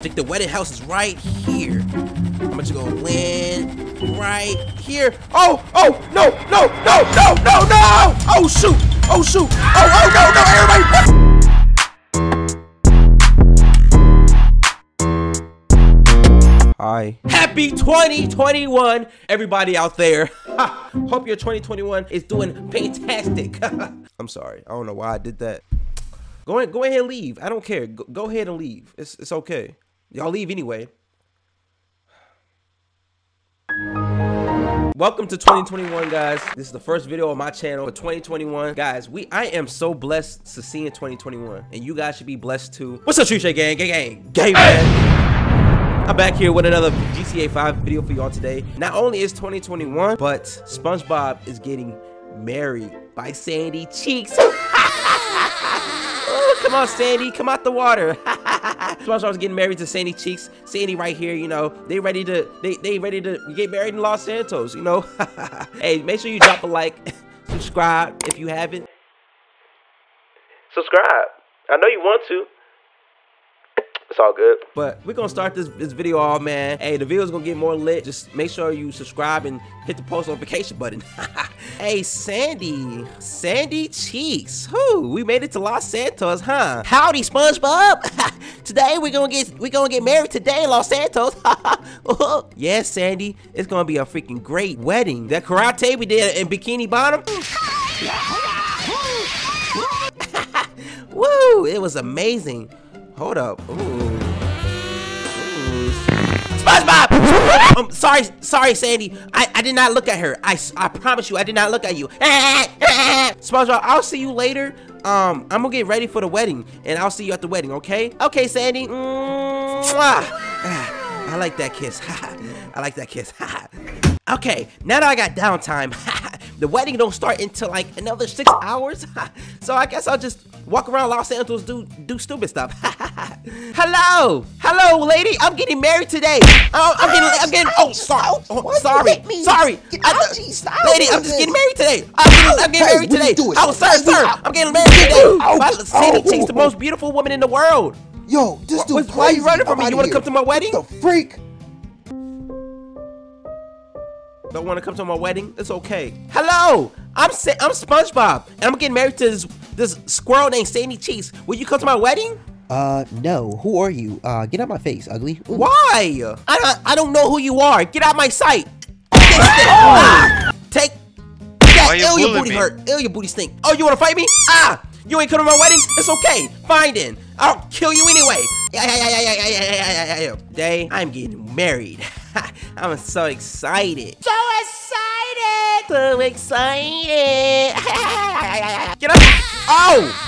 I think the wedding house is right here. I'm just gonna go land right here. Oh, oh, no, no, no, no, no, no! Oh shoot! Oh shoot! Oh, oh no, no, everybody! Hi. Happy 2021, everybody out there. Hope your 2021 is doing fantastic. I'm sorry. I don't know why I did that. Go ahead, go ahead and leave. I don't care. Go, go ahead and leave. It's, it's okay. Y'all leave anyway. Welcome to 2021, guys. This is the first video on my channel for 2021. Guys, we I am so blessed to see in 2021, and you guys should be blessed too. What's up, Shake Gang? Gang, gang, gang, man. I'm back here with another GTA 5 video for y'all today. Not only is 2021, but SpongeBob is getting married by Sandy Cheeks. come on, Sandy, come out the water. SpongeBob was getting married to Sandy Cheeks. Sandy right here, you know, they ready to they they ready to get married in Los Santos, you know. hey, make sure you drop a like, subscribe if you haven't. Subscribe. I know you want to. It's all good. But we're gonna start this, this video off, man. Hey, the video's gonna get more lit. Just make sure you subscribe and hit the post notification button. hey, Sandy. Sandy Cheeks. Who? We made it to Los Santos, huh? Howdy, SpongeBob. today we're gonna get we gonna get married today in Los Santos. Oh, yes, Sandy. It's gonna be a freaking great wedding. That karate we did in Bikini Bottom. Woo! It was amazing. Hold up. Ooh. Ooh. SpongeBob! um, sorry, sorry, Sandy. I, I did not look at her. I, I promise you, I did not look at you. SpongeBob, I'll see you later. Um, I'm gonna get ready for the wedding, and I'll see you at the wedding, okay? Okay, Sandy. I like that kiss. I like that kiss. okay, now that I got downtime, the wedding don't start until like another six hours. so I guess I'll just walk around Los Santos, do do stupid stuff. Hello, hello, lady. I'm getting married today. Oh, I'm getting, I'm getting. Oh, sorry, oh, sorry, sorry. I, lady, I'm just getting married today. I'm getting, I'm getting married oh, today. Oh, sir, sir, I'm getting married today. Oh, Sandy Cheeks the most beautiful woman in the world. Yo, this dude. Why are you running from me? You want to come to my wedding? The freak? Don't want to come to my wedding? It's okay. Hello, I'm Sa I'm SpongeBob, and I'm getting married to this this squirrel named Sandy Cheeks. Will you come to my wedding? Uh, no. Who are you? Uh, get out my face, ugly. Ooh. Why? I don't, I don't know who you are. Get out my sight. ah! Take that. Ill your booty me? hurt. Ill your booty stink. Oh, you want to fight me? Ah! You ain't coming to my wedding? It's okay. Fine then. I'll kill you anyway. Yeah, yeah, yeah, yeah, yeah, yeah, yeah, yeah, yeah. Today, I'm getting married. I'm so excited. So excited! So excited! Get up! Oh!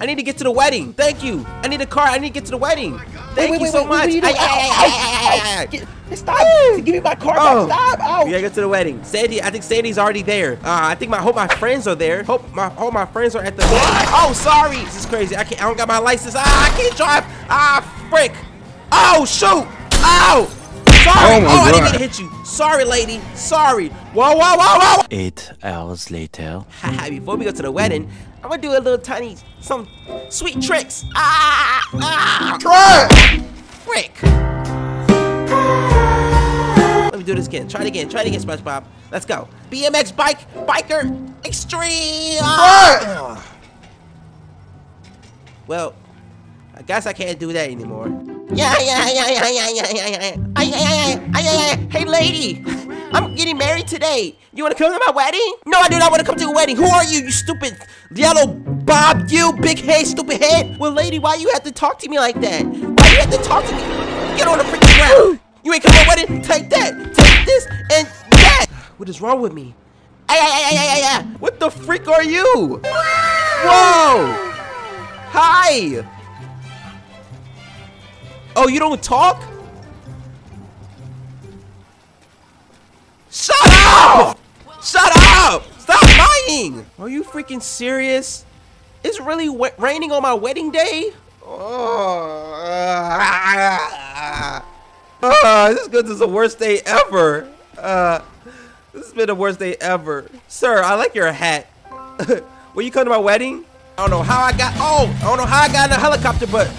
I need to get to the wedding. Thank you. I need a car. I need to get to the wedding. Thank wait, wait, you so wait, much. What I, I, I, Stop! Give me my car oh. back. Stop! Oh. We gotta get to the wedding. Sandy, I think Sandy's already there. Uh, I think my hope my friends are there. Hope my hope my friends are at the. Oh, sorry. This is crazy. I can't. I don't got my license. Ah, I can't drive. Ah, frick. Oh, shoot. Oh. Sorry. Oh, oh I didn't mean to hit you. Sorry, lady. Sorry. Whoa, whoa, whoa, whoa. Eight hours later. Before we go to the wedding, I'm gonna do a little tiny, some sweet tricks. Ah, ah. Try. Frick. Let me do this again. Try it again. Try it again, SpongeBob. Let's go. BMX bike, biker, extreme. Ah. Well, I guess I can't do that anymore. Yeah, yeah, yeah, yeah, yeah, yeah, yeah, yeah. yeah. Hey, lady. I'm getting married today. You want to come to my wedding? No, I do not want to come to a wedding. Who are you, you stupid yellow bob, you big head, stupid head? Well, lady, why you have to talk to me like that? Why you have to talk to me? Get on the freaking ground. You ain't coming to my wedding? Take that. Take this and that. What is wrong with me? Ay, ay, ay, ay, ay, ay. What the freak are you? Whoa. Hi. Oh, you don't talk? Shut up! Shut up! Stop lying! Are you freaking serious? It's really raining on my wedding day? Oh, uh, this is the worst day ever. Uh, this has been the worst day ever. Sir, I like your hat. Will you come to my wedding? I don't know how I got, oh, I don't know how I got in a helicopter, but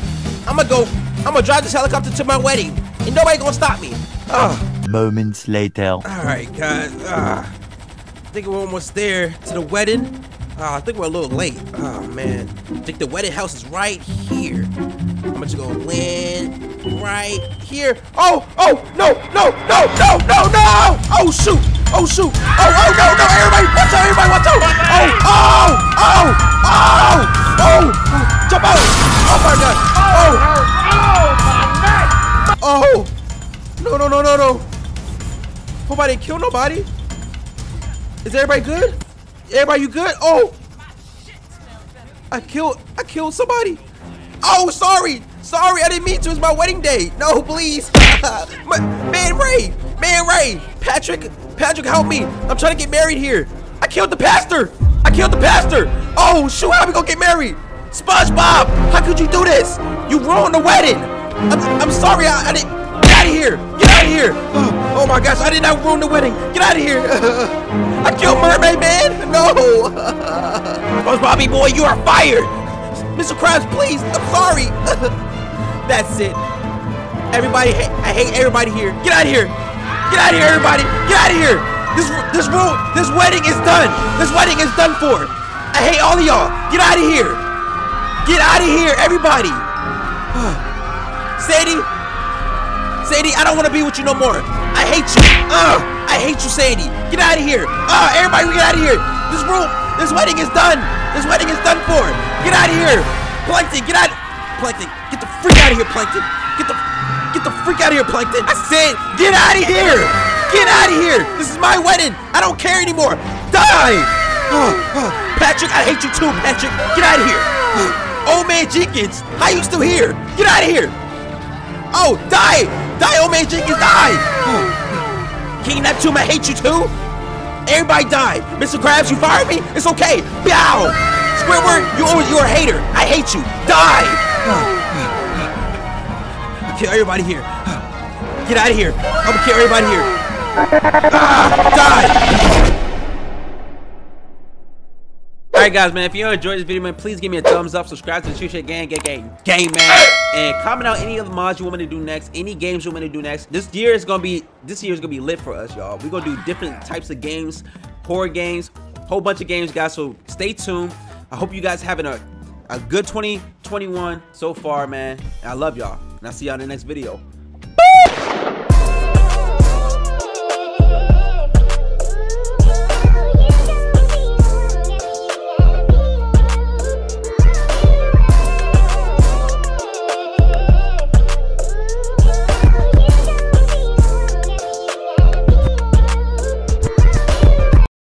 I'm gonna go I'm gonna drive this helicopter to my wedding, and nobody gonna stop me. Ugh. Moments later. All right, guys. Uh, I think we're almost there to the wedding. Uh, I think we're a little late. Oh man. I think the wedding house is right here. I'm just gonna go land right here. Oh, oh, no, no, no, no, no, no! Oh shoot! Oh shoot! Oh, didn't kill nobody. Is everybody good? Everybody, you good? Oh! I killed, I killed somebody. Oh, sorry, sorry, I didn't mean to. It's my wedding day. No, please, man, Ray, man, Ray, Patrick, Patrick, help me. I'm trying to get married here. I killed the pastor. I killed the pastor. Oh, shoot, how we gonna get married? SpongeBob, how could you do this? You ruined the wedding. I'm, I'm sorry, I, I didn't. Get out of here! Get out of here! Oh, my gosh, I did not ruin the wedding. Get out of here! I killed Mermaid Man! No! SpongeBobby boy, you are fired! Mr. Krabs, please! I'm sorry! That's it. Everybody, I hate everybody here. Get out of here! Get out of here, everybody! Get out of here! This this room, this wedding is done. This wedding is done for. I hate all of y'all. Get out of here! Get out of here, everybody! Sadie, Sadie, I don't want to be with you no more. I hate you. Uh, I hate you, Sadie. Get out of here. Uh, everybody, get out of here. This room, this wedding is done. This wedding is done for. Get out of here. Plankton, get out. Plankton, get the freak out of here, Plankton. Get the, get the freak out of here, Plankton. I said, get out of here. Get out of here. This is my wedding. I don't care anymore. Die. Oh, oh. Patrick, I hate you too, Patrick. Get out of here. Old man Jenkins, how you still here? Get out of here. Oh, die! Die, old man Jenkins, die! King Neptune, I hate you too! Everybody die! Mr. Krabs, you fired me? It's okay! Bow! Squidward, you, you're a hater! I hate you! Die! I'll kill everybody here. Get out of here! I'm gonna kill everybody here! Ah, die! Alright guys, man, if you enjoyed this video, man, please give me a thumbs up, subscribe to the Shoot Shit Gang, Gang, Gang, Gang, man, and comment out any of the mods you want me to do next, any games you want me to do next. This year is gonna be, this year is gonna be lit for us, y'all. We're gonna do different types of games, horror games, whole bunch of games, guys, so stay tuned. I hope you guys having a, a good 2021 so far, man. And I love y'all, and I'll see y'all in the next video.